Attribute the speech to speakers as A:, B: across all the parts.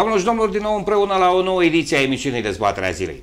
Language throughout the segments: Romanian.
A: Doamnelor și domnilor, din nou împreună la o nouă ediție a emisiunii Dezbaterea Zilei.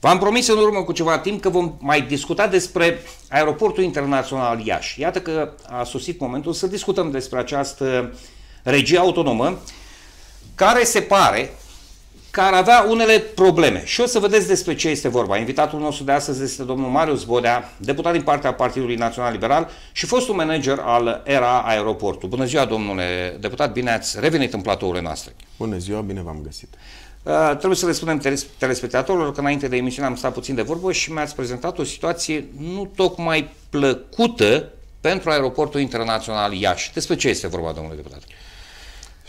A: V-am promis în urmă cu ceva timp că vom mai discuta despre aeroportul internațional Iași. Iată că a sosit momentul să discutăm despre această regie autonomă care se pare că ar avea unele probleme. Și o să vedeți despre ce este vorba. Invitatul nostru de astăzi este domnul Marius Bodea, deputat din partea Partidului Național Liberal și fostul manager al ERA Aeroportul. Bună ziua, domnule deputat, bine ați revenit în platourile noastre.
B: Bună ziua, bine v-am găsit.
A: Uh, trebuie să le spunem telespectatorilor că înainte de emisiune am stat puțin de vorbă și mi-ați prezentat o situație nu tocmai plăcută pentru aeroportul internațional Iași. Despre ce este vorba, domnule deputat?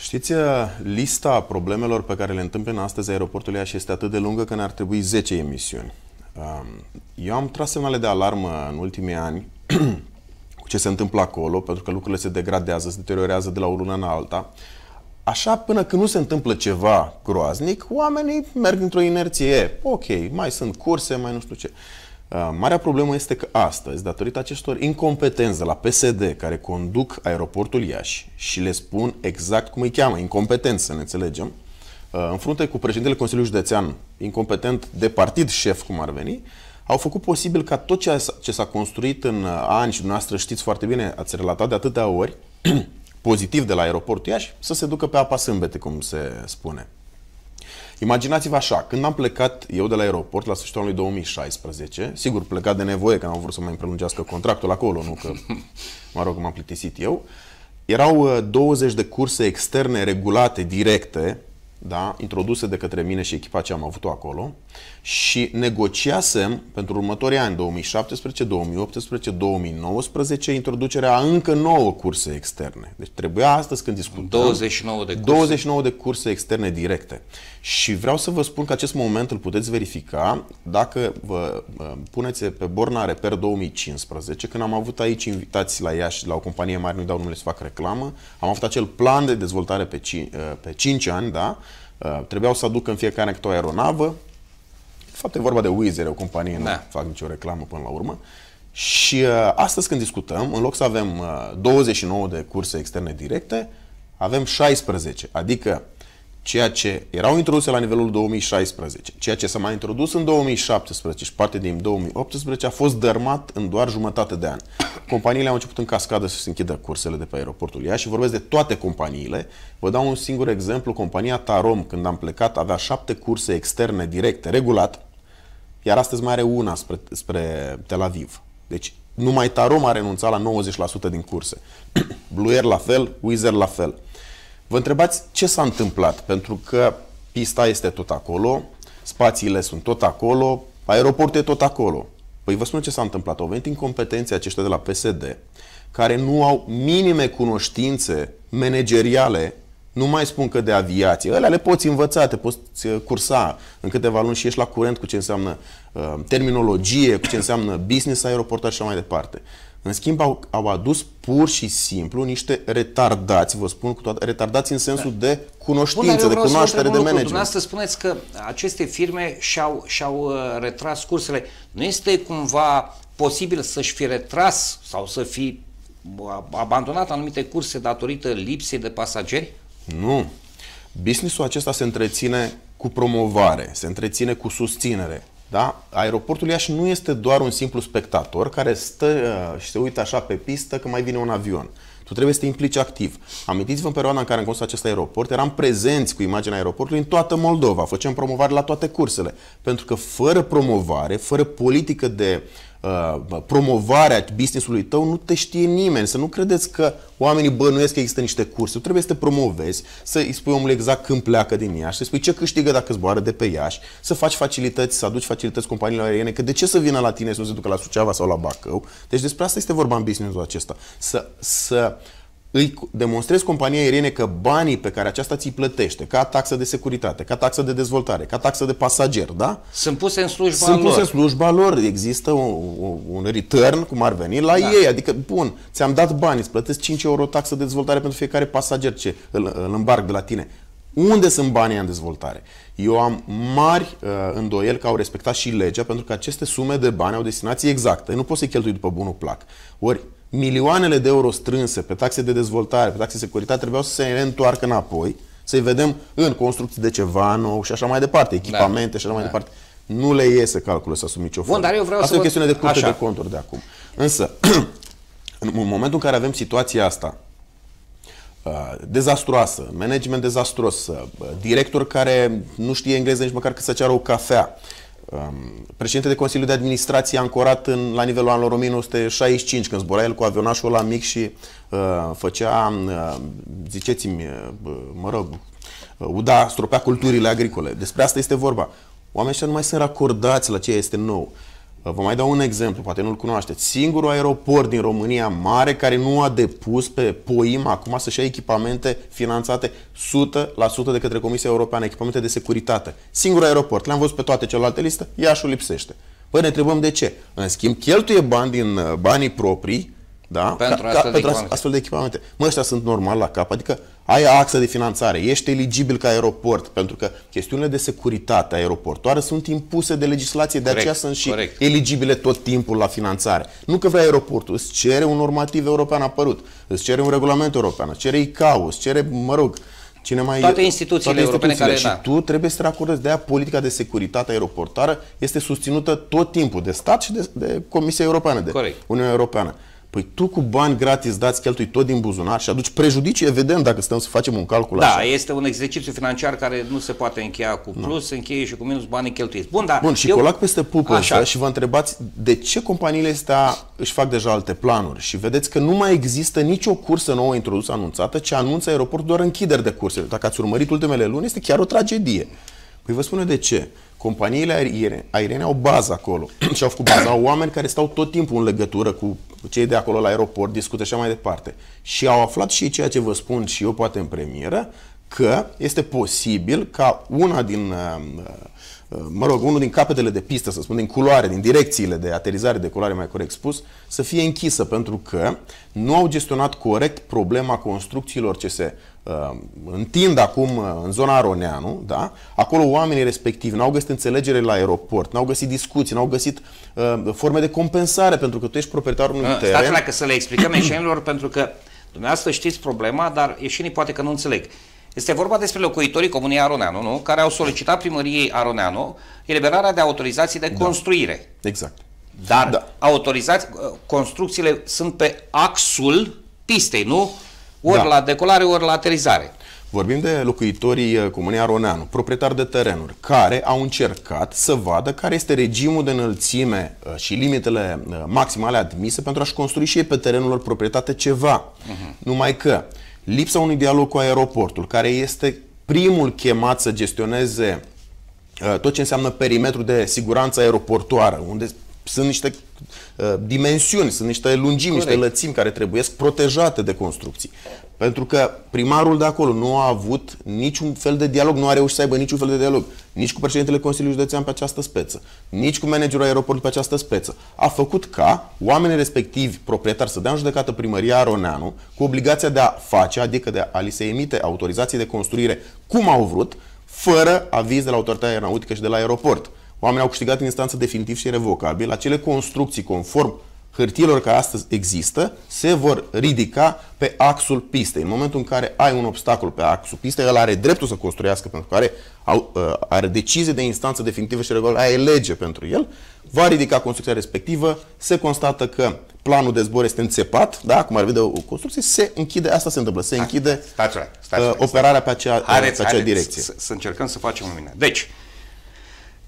B: Știți, uh, lista problemelor pe care le întâmplă astăzi aeroportul Iași este atât de lungă că ne-ar trebui 10 emisiuni. Um, eu am tras semnale de alarmă în ultimii ani cu ce se întâmplă acolo, pentru că lucrurile se degradează, se deteriorează de la o lună în alta. Așa, până când nu se întâmplă ceva groaznic, oamenii merg într-o inerție. E, ok, mai sunt curse, mai nu știu ce. Uh, marea problemă este că astăzi, datorită acestor incompetenți de la PSD care conduc aeroportul Iași și le spun exact cum îi cheamă, incompetenți să ne înțelegem, uh, în frunte cu președintele Consiliului Județean, incompetent de partid șef cum ar veni, au făcut posibil ca tot ce s-a construit în uh, ani și dumneavoastră știți foarte bine, ați relatat de atâtea ori, pozitiv de la aeroportul Iași, să se ducă pe apa sâmbete, cum se spune. Imaginați-vă așa, când am plecat eu de la aeroport la sfârșitul anului 2016, sigur plecat de nevoie, că am vrut să mai prelungească contractul acolo, nu că, mă rog, m-am plictisit eu, erau 20 uh, de curse externe regulate, directe, da, introduse de către mine și echipa ce am avut-o acolo și negociasem pentru următorii ani, 2017, 2018, 2019, introducerea a încă 9 curse externe. Deci trebuia astăzi când discutăm
A: 29 de curse.
B: 29 de curse externe directe. Și vreau să vă spun că acest moment îl puteți verifica dacă vă puneți pe Borna Reper 2015, când am avut aici invitați la Iași, la o companie mare, nu dau numele să fac reclamă, am avut acel plan de dezvoltare pe 5, pe 5 ani, da? Trebuiau să aducă în fiecare câte o aeronavă, fapt, e vorba de Wizz o companie, da. nu fac nicio reclamă până la urmă. Și uh, astăzi când discutăm, în loc să avem uh, 29 de curse externe directe, avem 16, adică ceea ce erau introduse la nivelul 2016, ceea ce s-a mai introdus în 2017 și parte din 2018 a fost dărmat în doar jumătate de an. Companiile au început în cascadă să se închidă cursele de pe aeroportul Iași și vorbesc de toate companiile. Vă dau un singur exemplu, compania Tarom, când am plecat, avea șapte curse externe directe, regulat, iar astăzi mai are una spre, spre Tel Aviv. Deci numai Tarom a renunțat la 90% din curse. Blue Air la fel, Wizz Air la fel. Vă întrebați ce s-a întâmplat, pentru că pista este tot acolo, spațiile sunt tot acolo, aeroportul e tot acolo. Păi vă spun ce s-a întâmplat. Au venit incompetenții aceștia de la PSD, care nu au minime cunoștințe manageriale nu mai spun că de aviație. Alea le poți învăța, te poți uh, cursa în câteva luni și ești la curent cu ce înseamnă uh, terminologie, cu ce înseamnă business aeroportar și așa mai departe. În schimb, au, au adus pur și simplu niște retardați, vă spun cu toate, retardați în sensul da. de cunoștință, Bun, de cunoaștere, de management.
A: Dumneavoastră spuneți că aceste firme și-au, și-au uh, retras cursele. Nu este cumva posibil să-și fi retras sau să fi abandonat anumite curse datorită lipsei de pasageri?
B: Nu. Businessul acesta se întreține cu promovare, se întreține cu susținere. Da? Aeroportul Iași nu este doar un simplu spectator care stă uh, și se uită așa pe pistă că mai vine un avion. Tu trebuie să te implici activ. Amintiți-vă în perioada în care am construit acest aeroport, eram prezenți cu imaginea aeroportului în toată Moldova, făceam promovare la toate cursele. Pentru că fără promovare, fără politică de uh, promovarea business-ului tău, nu te știe nimeni. Să nu credeți că oamenii bănuiesc că există niște curse. Tu trebuie să te promovezi, să îi spui omului exact când pleacă din Iași, să spui ce câștigă dacă zboară de pe Iași, să faci facilități, să aduci facilități companiilor aeriene, că de ce să vină la tine să nu se ducă la Suceava sau la Bacău. Deci despre asta este vorba în business-ul acesta. Să, să îi demonstrezi companiei aeriene că banii pe care aceasta ți-i plătește, ca taxă de securitate, ca taxă de dezvoltare, ca taxă de pasager, da?
A: Sunt puse în slujba
B: Sunt
A: lor.
B: puse în slujba lor. Există un, un return, cum ar veni, la da. ei. Adică, bun, ți-am dat bani, îți plătesc 5 euro taxă de dezvoltare pentru fiecare pasager ce îl, îl îmbarc de la tine. Unde sunt banii în dezvoltare? Eu am mari uh, îndoieli că au respectat și legea, pentru că aceste sume de bani au destinație exactă. Nu poți să-i cheltui după bunul plac. Ori, milioanele de euro strânse pe taxe de dezvoltare, pe taxe de securitate, trebuiau să se reîntoarcă înapoi, Să-i vedem în construcții de ceva nou și așa mai departe, echipamente da. și așa mai da. departe. Nu le iese calculul să asumi nicio
A: Bun, dar eu vreau
B: asta
A: să
B: e o chestiune de curte
A: așa.
B: de conturi de acum. Însă, în momentul în care avem situația asta, uh, dezastruoasă, management dezastruos, uh, director care nu știe engleză nici măcar că să ceară o cafea, um, președinte de Consiliu de Administrație ancorat în, la nivelul anilor 1965, când zbura el cu avionașul la mic și uh, făcea, uh, ziceți-mi, uh, mă rog, uh, uda, stropea culturile agricole. Despre asta este vorba. Oamenii ăștia nu mai sunt racordați la ce este nou. Vă mai dau un exemplu, poate nu-l cunoașteți. Singurul aeroport din România mare care nu a depus pe POIM acum să-și ia echipamente finanțate 100% de către Comisia Europeană, echipamente de securitate. Singurul aeroport. Le-am văzut pe toate celelalte liste, Iașul lipsește. Păi ne întrebăm de ce. În schimb, cheltuie bani din uh, banii proprii da?
A: Pentru
B: ca,
A: astfel
B: ca,
A: de
B: pentru
A: echipamente.
B: astfel de echipamente. Mă, ăștia sunt normal la cap, adică ai axă de finanțare, ești eligibil ca aeroport, pentru că chestiunile de securitate aeroportoare sunt impuse de legislație, de
A: Corect,
B: aceea sunt și
A: corect.
B: eligibile tot timpul la finanțare. Nu că vrea aeroportul, îți cere un normativ european apărut, îți cere un regulament european, îți cere ICAO, îți cere, mă rog, cine mai
A: Toate instituțiile europene care,
B: și
A: da.
B: tu trebuie să te racordezi. De aia politica de securitate aeroportară este susținută tot timpul de stat și de, de Comisia Europeană, de
A: Corect.
B: Uniunea Europeană. Păi tu cu bani gratis dați cheltui tot din buzunar și aduci prejudicii, evident, dacă stăm să facem un calcul
A: Da,
B: așa.
A: este un exercițiu financiar care nu se poate încheia cu plus, se încheie și cu minus banii cheltuiți. Bun, dar
B: Bun, și
A: eu...
B: colac peste pupă
A: Așa.
B: Așa. și vă întrebați de ce companiile astea își fac deja alte planuri și vedeți că nu mai există nicio cursă nouă introdusă anunțată, ce anunță aeroportul doar închideri de curse. Dacă ați urmărit ultimele luni, este chiar o tragedie. Păi vă spun eu de ce. Companiile aeriene, aeriene au bază acolo și au făcut bază. Au oameni care stau tot timpul în legătură cu cei de acolo la aeroport, discută și așa mai departe. Și au aflat și ei ceea ce vă spun și eu poate în premieră, că este posibil ca una din, uh, uh, mă rog, unul din capetele de pistă, să spun, din culoare, din direcțiile de aterizare, de culoare mai corect spus, să fie închisă pentru că nu au gestionat corect problema construcțiilor ce se uh, întind acum uh, în zona Aroneanu, da? acolo oamenii respectivi n-au găsit înțelegere la aeroport, n-au găsit discuții, n-au găsit uh, forme de compensare pentru că tu ești proprietarul unui
A: Stați
B: teren.
A: la că să le explicăm ieșenilor, pentru că dumneavoastră știți problema, dar ieșenii poate că nu înțeleg. Este vorba despre locuitorii Comunei Aroneanu, nu? care au solicitat primăriei Aroneanu eliberarea de autorizații de construire.
B: Exact.
A: Dar
B: Da.
A: autorizați, construcțiile sunt pe axul pistei, nu? Ori
B: Da.
A: la decolare, ori la aterizare.
B: Vorbim de locuitorii uh, Comunei Aroneanu, proprietari de terenuri, care au încercat să vadă care este regimul de înălțime uh, și limitele uh, maximale admise pentru a-și construi și ei pe terenul lor proprietate ceva. Numai că lipsa unui dialog cu aeroportul, care este primul chemat să gestioneze uh, tot ce înseamnă perimetru de siguranță aeroportoară, unde sunt niște uh, dimensiuni, sunt niște lungimi,
A: Corect.
B: niște lățimi care trebuie protejate de construcții. Pentru că primarul de acolo nu a avut niciun fel de dialog, nu a reușit să aibă niciun fel de dialog, nici cu președintele Consiliului Județean pe această speță, nici cu managerul aeroportului pe această speță. A făcut ca oamenii respectivi, proprietari, să dea în judecată primăria Aroneanu cu obligația de a face, adică de a li se emite autorizații de construire cum au vrut, fără aviz de la autoritatea aeronautică și de la aeroport. Oamenii au câștigat în instanță definitiv și revocabil. Acele construcții conform hârtiilor care astăzi există se vor ridica pe axul pistei. În momentul în care ai un obstacol pe axul pistei, el are dreptul să construiască pentru că are, au, uh, are decizie de instanță definitivă și regulă, are lege pentru el, va ridica construcția respectivă, se constată că planul de zbor este înțepat, da, cum ar vedea o construcție, se închide, asta se întâmplă, se închide
A: Stați la, stați
B: uh,
A: la.
B: operarea pe acea,
A: Haideți,
B: pe acea
A: haideți
B: direcție.
A: Să, să încercăm să facem o minune. Deci,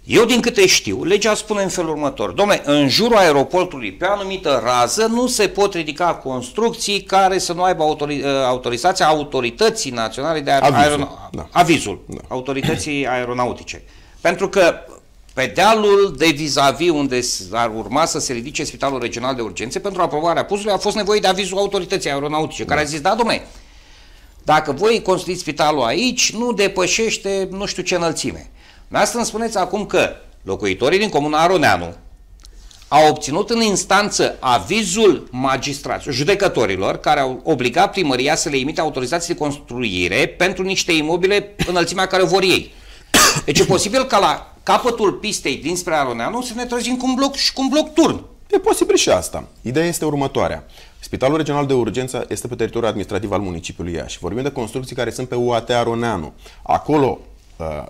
A: eu din câte știu, legea spune în felul următor. Domne, în jurul aeroportului, pe anumită rază, nu se pot ridica construcții care să nu aibă autori, autorizația autorității naționale de aer-
B: Avizul,
A: aerono-
B: da.
A: avizul autorității aeronautice. Pentru că pe dealul de vis-a-vis unde s- ar urma să se ridice Spitalul Regional de Urgențe, pentru aprobarea puzului a fost nevoie de avizul autorității aeronautice, care a zis, da, domne, dacă voi construiți spitalul aici, nu depășește nu știu ce înălțime. Asta îmi spuneți acum că locuitorii din Comuna Aroneanu au obținut în instanță avizul magistraților, judecătorilor, care au obligat primăria să le emite autorizații de construire pentru niște imobile înălțimea care o vor ei. Deci e posibil ca la capătul pistei dinspre Aroneanu să ne trezim cu un bloc și cu un bloc turn.
B: E posibil și asta. Ideea este următoarea. Spitalul Regional de Urgență este pe teritoriul administrativ al municipiului Iași. Vorbim de construcții care sunt pe UAT Aroneanu. Acolo uh, uh,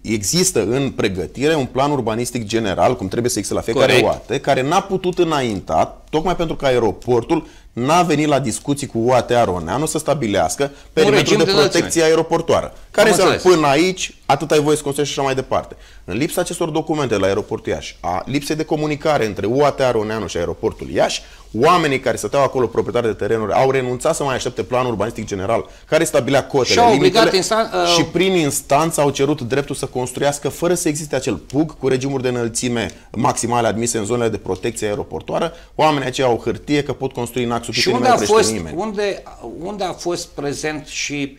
B: există în pregătire un plan urbanistic general, cum trebuie să existe la fiecare
A: Corect.
B: UAT, care n-a putut înainta, tocmai pentru că aeroportul n-a venit la discuții cu UAT Aroneanu să stabilească perimetrul
A: regim
B: de
A: de
B: protecție
A: înălțime.
B: aeroportoară. Care
A: Am
B: înseamnă
A: înțeles.
B: până aici, atât ai voie să construiești și așa mai departe. În lipsa acestor documente la aeroportul Iași, a lipsei de comunicare între UAT Aroneanu și aeroportul Iași, oamenii care stăteau acolo, proprietari de terenuri, au renunțat să mai aștepte planul urbanistic general care stabilea cotele,
A: Și-au
B: limitele
A: obligat instan- uh,
B: și prin instanță au cerut dreptul să construiască fără să existe acel PUG cu regimuri de înălțime maximale admise în zonele de protecție aeroportoară. Oamenii aceia au hârtie că pot construi în axul
A: Și
B: cât
A: unde
B: nu
A: a,
B: mai
A: fost,
B: oprește nimeni.
A: unde, unde a fost prezent și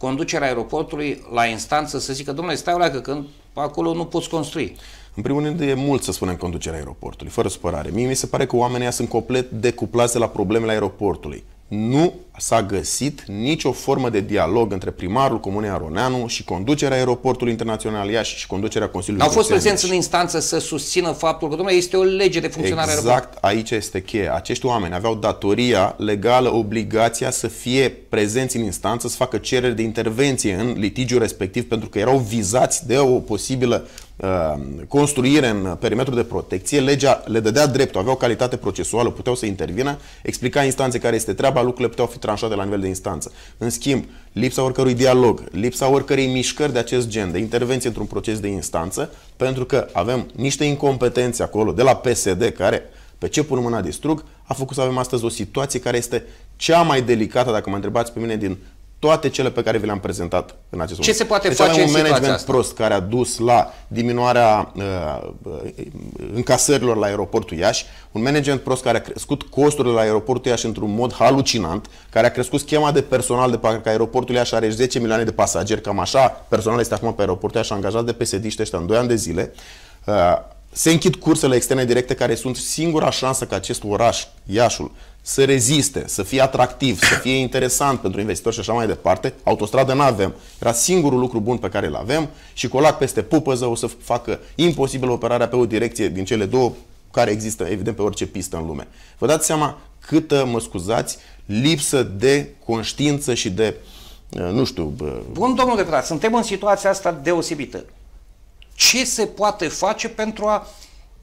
A: conducerea aeroportului la instanță să zică, domnule, stai o leacă, că acolo nu poți construi.
B: În primul rând, e mult să spunem conducerea aeroportului, fără supărare. Mie mi se pare că oamenii ăia sunt complet decuplați de la problemele aeroportului. Nu s-a găsit nicio formă de dialog între primarul Comunei Aroneanu și conducerea aeroportului internațional Iași și conducerea Consiliului
A: Au fost
B: Județean
A: prezenți
B: Iași.
A: în instanță să susțină faptul că, domnule, este o lege de funcționare a aeroportului.
B: Exact aici este cheia. Acești oameni aveau datoria legală, obligația să fie prezenți în instanță, să facă cereri de intervenție în litigiul respectiv, pentru că erau vizați de o posibilă uh, construire în perimetrul de protecție. Legea le dădea dreptul, aveau calitate procesuală, puteau să intervină, explica instanțe care este treaba, lucrurile puteau fi tranșate la nivel de instanță. În schimb, lipsa oricărui dialog, lipsa oricărei mișcări de acest gen, de intervenție într-un proces de instanță, pentru că avem niște incompetențe acolo de la PSD care pe ce pun mâna distrug, a făcut să avem astăzi o situație care este cea mai delicată, dacă mă întrebați pe mine, din toate cele pe care vi le-am prezentat în acest moment.
A: se poate
B: deci
A: face
B: avem
A: în
B: un
A: situația
B: management
A: asta?
B: prost care a dus la diminuarea uh, uh, încasărilor la aeroportul Iași, un management prost care a crescut costurile la aeroportul Iași într-un mod halucinant, care a crescut schema de personal de parcă aeroportul Iași are 10 milioane de pasageri, cam așa personal este acum pe aeroportul Iași, angajat de psd ăștia în 2 ani de zile. Uh, se închid cursele externe directe care sunt singura șansă ca acest oraș, Iașul, să reziste, să fie atractiv, să fie interesant pentru investitori și așa mai departe. Autostradă nu avem. Era singurul lucru bun pe care îl avem și colac peste pupăză o să facă imposibil operarea pe o direcție din cele două care există, evident, pe orice pistă în lume. Vă dați seama câtă, mă scuzați, lipsă de conștiință și de, uh, nu știu, bă,
A: Bun, domnul deputat, suntem în situația asta deosebită. Ce se poate face pentru a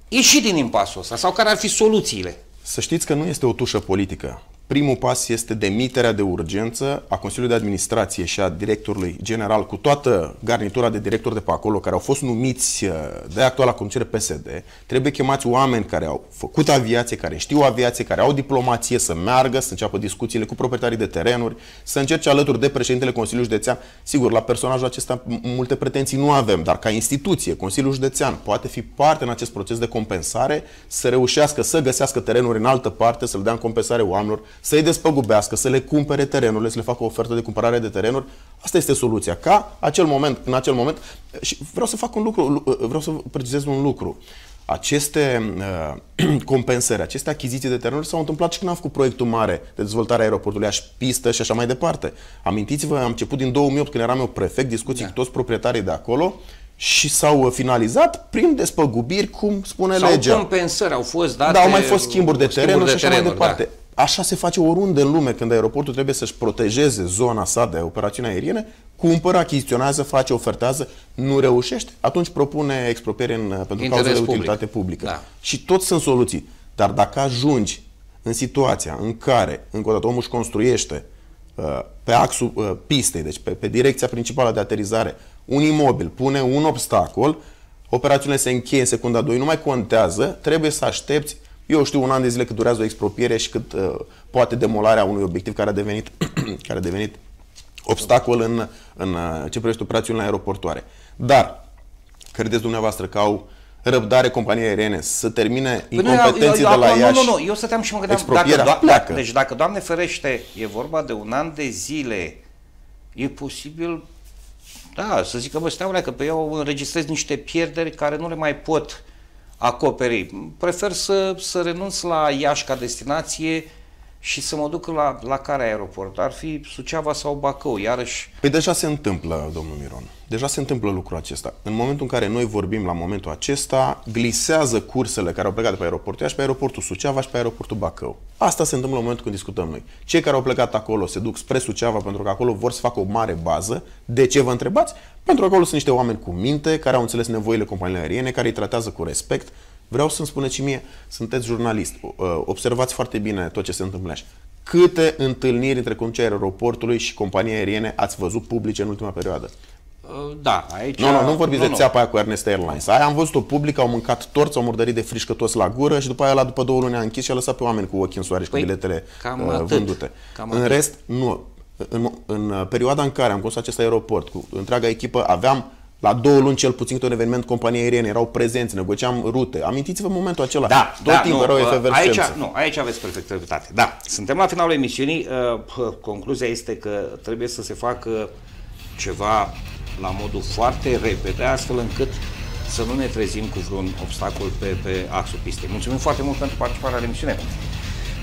A: ieși din impasul ăsta? Sau care ar fi soluțiile?
B: Să știți că nu este o tușă politică. Primul pas este demiterea de urgență a Consiliului de Administrație și a directorului general cu toată garnitura de directori de pe acolo care au fost numiți uh, de actuala conducere PSD. Trebuie chemați oameni care au făcut aviație, care știu aviație, care au diplomație să meargă, să înceapă discuțiile cu proprietarii de terenuri, să încerce alături de președintele Consiliului Județean. Sigur, la personajul acesta m- multe pretenții nu avem, dar ca instituție, Consiliul Județean poate fi parte în acest proces de compensare, să reușească să găsească terenuri în altă parte, să le dea în compensare oamenilor, să-i despăgubească, să le cumpere terenurile, să le facă o ofertă de cumpărare de terenuri. Asta este soluția. Ca acel moment, în acel moment, și vreau să fac un lucru, vreau să precizez un lucru. Aceste uh, compensări, aceste achiziții de terenuri s-au întâmplat și când am făcut proiectul mare de dezvoltare a aeroportului, aș pistă și așa mai departe. Amintiți-vă, am început din 2008 când eram eu prefect, discuții da. cu toți proprietarii de acolo și s-au finalizat prin despăgubiri, cum spune
A: Sau
B: legea.
A: compensări au fost date?
B: Da, au mai fost schimburi de
A: schimburi
B: terenuri și așa mai
A: terenuri,
B: departe.
A: Da.
B: Așa se face oriunde în lume când aeroportul trebuie să-și protejeze zona sa de operațiuni aeriene, cumpără, achiziționează, face, ofertează, nu reușește, atunci propune expropiere în, pentru
A: Interes
B: cauză de
A: public.
B: utilitate publică.
A: Da.
B: Și tot sunt soluții. Dar dacă ajungi în situația în care, încă o dată, omul își construiește uh, pe axul uh, pistei, deci pe, pe direcția principală de aterizare, un imobil, pune un obstacol, operațiunile se încheie în secunda 2, nu mai contează, trebuie să aștepți, eu știu, un an de zile cât durează o expropiere și cât uh, poate demolarea unui obiectiv care a devenit, care a devenit obstacol în, în uh, ce privește operațiunile aeroportoare. Dar, credeți dumneavoastră că au răbdare companii aeriene să termine
A: Păi nu,
B: incompetenții
A: eu-
B: de
A: eu-
B: la
A: acum-
B: Iași?
A: Nu, nu, nu, eu stăteam și mă gândeam, dacă,
B: Expropierea
A: do-
B: pleacă.
A: deci dacă, Doamne ferește, e vorba de un an de zile, e posibil, da, să zic că, bă, stai că pe eu înregistrez niște pierderi care nu le mai pot acoperi. Prefer să, să renunț la Iași ca destinație și să mă duc la, la care aeroport? Ar fi Suceava sau Bacău, iarăși...
B: Păi deja se întâmplă, domnul Miron. Deja se întâmplă lucrul acesta. În momentul în care noi vorbim la momentul acesta, glisează cursele care au plecat de pe aeroportul Iași pe aeroportul Suceava și pe aeroportul Bacău. Asta se întâmplă în momentul când discutăm noi. Cei care au plecat acolo se duc spre Suceava pentru că acolo vor să facă o mare bază. De ce vă întrebați? Pentru că acolo sunt niște oameni cu minte, care au înțeles nevoile companiilor aeriene, care îi tratează cu respect, Vreau să-mi spuneți și mie, sunteți jurnalist, uh, observați foarte bine tot ce se întâmplă aici. Câte întâlniri între conducerea aeroportului și companii aeriene ați văzut publice în ultima perioadă?
A: Uh, da, aici...
B: Nu, nu, nu vorbiți nu, de țeapa aia cu Ernest Airlines. Aia am văzut-o publică, au mâncat torți, au murdărit de frișcă toți la gură și după aia, la după două luni, a închis și a lăsat pe oameni cu ochii în soare și păi, cu biletele cam uh, vândute. Cam în atât. rest, nu. În, în perioada în care am construit acest aeroport cu întreaga echipă, aveam la două luni cel puțin un eveniment companiei aeriene, erau prezenți, negociam rute. Amintiți-vă momentul acela.
A: Da, Tot da, timpul erau aici, nu, aici aveți perfectă dreptate. Da, suntem la finalul emisiunii. Uh, concluzia este că trebuie să se facă ceva la modul foarte repede, astfel încât să nu ne trezim cu vreun obstacol pe, pe axul pistei. Mulțumim foarte mult pentru participarea la emisiune.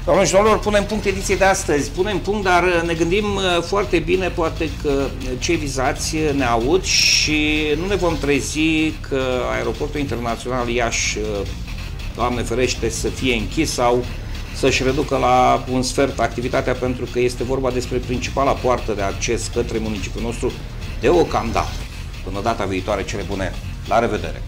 A: Doamnelor și domnilor, punem punct ediției de astăzi. Punem punct, dar uh, ne gândim uh, foarte bine, poate că uh, cei vizați ne aud și nu ne vom trezi că aeroportul internațional Iași, Doamne ferește, să fie închis sau să-și reducă la un sfert activitatea pentru că este vorba despre principala poartă de acces către municipiul nostru deocamdată. Până data viitoare, cele bune. La revedere!